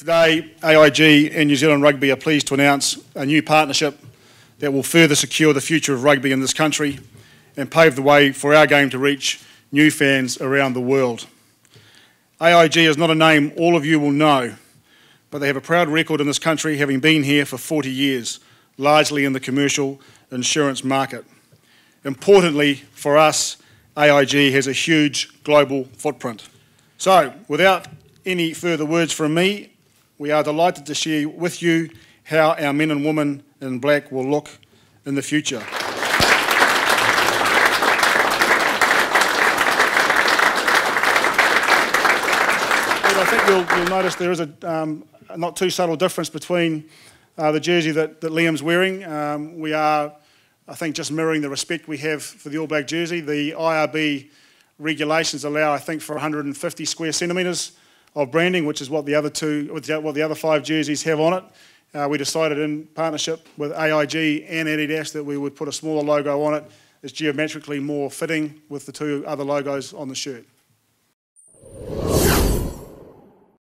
Today, AIG and New Zealand Rugby are pleased to announce a new partnership that will further secure the future of rugby in this country and pave the way for our game to reach new fans around the world. AIG is not a name all of you will know, but they have a proud record in this country, having been here for 40 years, largely in the commercial insurance market. Importantly for us, AIG has a huge global footprint. So, without any further words from me, we are delighted to share with you how our men and women in black will look in the future. I think you'll, you'll, notice there is a, um, not too subtle difference between uh, the jersey that, that Liam's wearing. Um, we are, I think, just mirroring the respect we have for the All Black jersey. The IRB regulations allow, I think, for 150 square centimetres of branding, which is what the other two, what the other five jerseys have on it. Uh, we decided in partnership with AIG and Adidas that we would put a smaller logo on it. It's geometrically more fitting with the two other logos on the shirt.